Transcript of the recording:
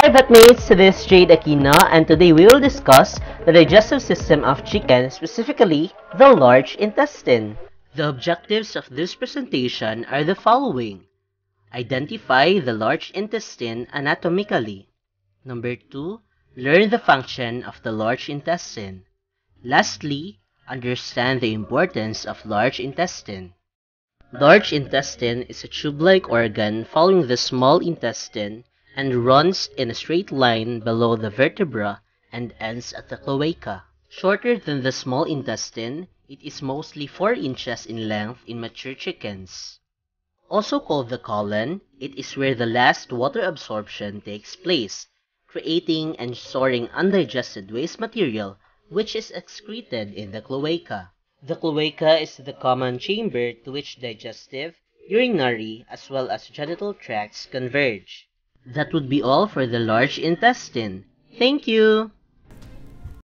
Hi Batmates, this is Jade Aquino and today we will discuss the digestive system of chicken, specifically the large intestine. The objectives of this presentation are the following. Identify the large intestine anatomically. Number 2. Learn the function of the large intestine. Lastly, understand the importance of large intestine. Large intestine is a tube-like organ following the small intestine and runs in a straight line below the vertebra and ends at the cloaca. Shorter than the small intestine, it is mostly 4 inches in length in mature chickens. Also called the colon, it is where the last water absorption takes place, creating and storing undigested waste material which is excreted in the cloaca. The cloaca is the common chamber to which digestive, urinary, as well as genital tracts converge. That would be all for the large intestine. Thank you!